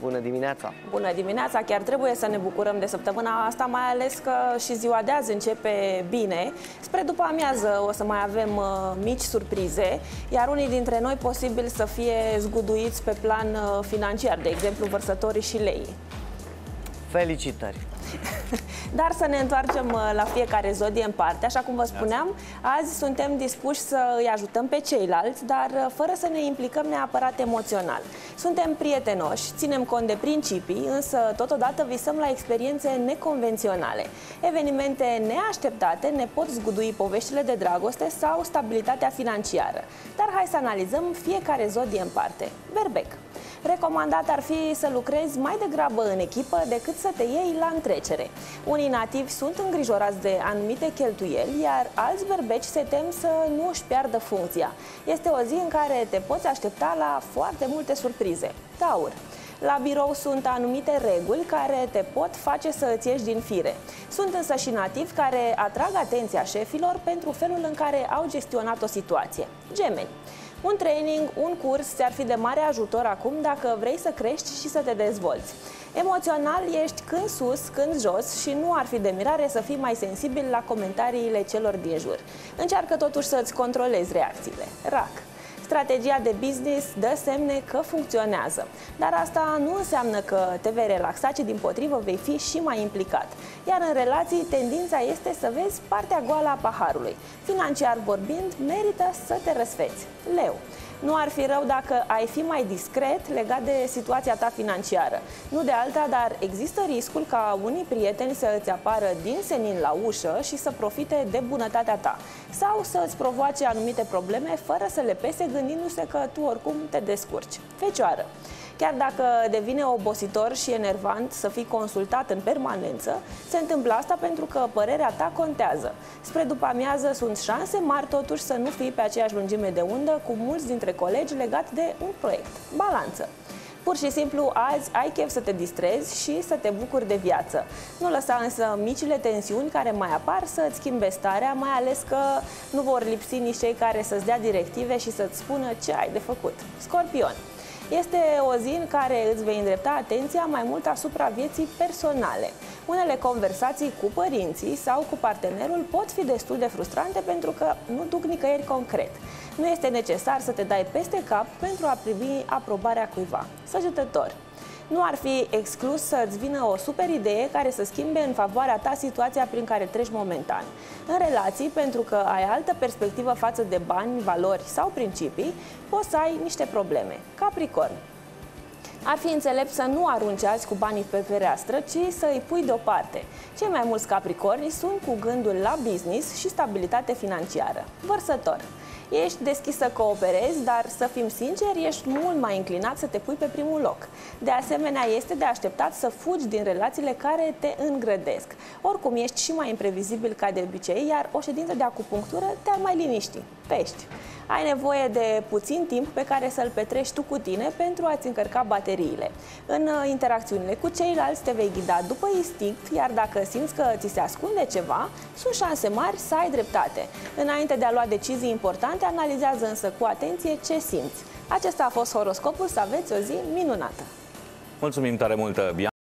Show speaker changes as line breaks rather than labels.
bună dimineața!
Bună dimineața! Chiar trebuie să ne bucurăm de săptămâna asta, mai ales că și ziua de azi începe bine. Spre după amiază o să mai avem uh, mici surprize, iar unii dintre noi posibil să fie zguduiți pe plan uh, financiar, de exemplu vărsătorii și lei.
Felicitări!
Dar să ne întoarcem uh, la fiecare zodie în parte. Așa cum vă spuneam, azi suntem dispuși să îi ajutăm pe ceilalți, dar uh, fără să ne implicăm neapărat emoțional. Suntem prietenoși, ținem cont de principii, însă totodată visăm la experiențe neconvenționale. Evenimente neașteptate ne pot zgudui poveștile de dragoste sau stabilitatea financiară. Dar hai să analizăm fiecare zodie în parte. Berbec. Recomandat ar fi să lucrezi mai degrabă în echipă decât să te iei la întrecere. Unii nativi sunt îngrijorați de anumite cheltuieli, iar alți berbeci se tem să nu își piardă funcția. Este o zi în care te poți aștepta la foarte multe surprize. Taur. La birou sunt anumite reguli care te pot face să îți ieși din fire. Sunt însă și nativi care atrag atenția șefilor pentru felul în care au gestionat o situație. Gemeni. Un training, un curs ți-ar fi de mare ajutor acum dacă vrei să crești și să te dezvolți. Emoțional ești când sus, când jos și nu ar fi de mirare să fii mai sensibil la comentariile celor din jur. Încearcă totuși să-ți controlezi reacțiile. Rac. Strategia de business dă semne că funcționează, dar asta nu înseamnă că te vei relaxa, ci din potrivă vei fi și mai implicat. Iar în relații, tendința este să vezi partea goală a paharului. Financiar vorbind, merită să te răsfeți. Leu. Nu ar fi rău dacă ai fi mai discret legat de situația ta financiară. Nu de alta, dar există riscul ca unii prieteni să îți apară din senin la ușă și să profite de bunătatea ta. Sau să îți provoace anumite probleme fără să le pese gândindu-se că tu oricum te descurci. Fecioară. Chiar dacă devine obositor și enervant să fii consultat în permanență, se întâmplă asta pentru că părerea ta contează. Spre după amiază sunt șanse mari totuși să nu fii pe aceeași lungime de undă cu mulți dintre colegi legat de un proiect. Balanță. Pur și simplu, azi ai chef să te distrezi și să te bucuri de viață. Nu lăsa însă micile tensiuni care mai apar să-ți schimbe starea, mai ales că nu vor lipsi nici cei care să-ți dea directive și să-ți spună ce ai de făcut. Scorpion. Este o zi în care îți vei îndrepta atenția mai mult asupra vieții personale. Unele conversații cu părinții sau cu partenerul pot fi destul de frustrante pentru că nu duc nicăieri concret. Nu este necesar să te dai peste cap pentru a primi aprobarea cuiva. Săgetător nu ar fi exclus să-ți vină o super idee care să schimbe în favoarea ta situația prin care treci momentan. În relații, pentru că ai altă perspectivă față de bani, valori sau principii, poți să ai niște probleme. Capricorn. Ar fi înțelept să nu arunci azi cu banii pe fereastră, ci să îi pui deoparte. Cei mai mulți capricorni sunt cu gândul la business și stabilitate financiară. Vărsător. Ești deschis să cooperezi, dar să fim sinceri, ești mult mai înclinat să te pui pe primul loc. De asemenea, este de așteptat să fugi din relațiile care te îngrădesc. Oricum, ești și mai imprevizibil ca de obicei, iar o ședință de acupunctură te-ar mai liniști. Pești ai nevoie de puțin timp pe care să-l petrești tu cu tine pentru a-ți încărca bateriile. În uh, interacțiunile cu ceilalți te vei ghida după instinct, iar dacă simți că ți se ascunde ceva, sunt șanse mari să ai dreptate. Înainte de a lua decizii importante, analizează însă cu atenție ce simți. Acesta a fost horoscopul, să aveți o zi minunată!
Mulțumim tare mult, Bia!